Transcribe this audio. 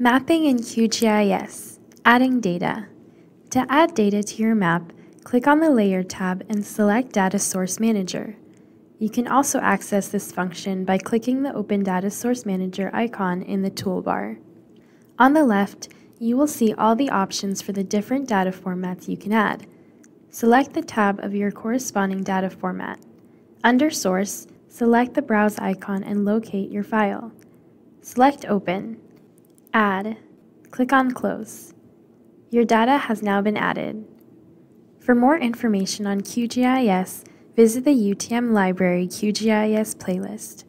Mapping in QGIS, adding data. To add data to your map, click on the Layer tab and select Data Source Manager. You can also access this function by clicking the Open Data Source Manager icon in the toolbar. On the left, you will see all the options for the different data formats you can add. Select the tab of your corresponding data format. Under Source, select the Browse icon and locate your file. Select Open. Add. Click on Close. Your data has now been added. For more information on QGIS, visit the UTM Library QGIS playlist.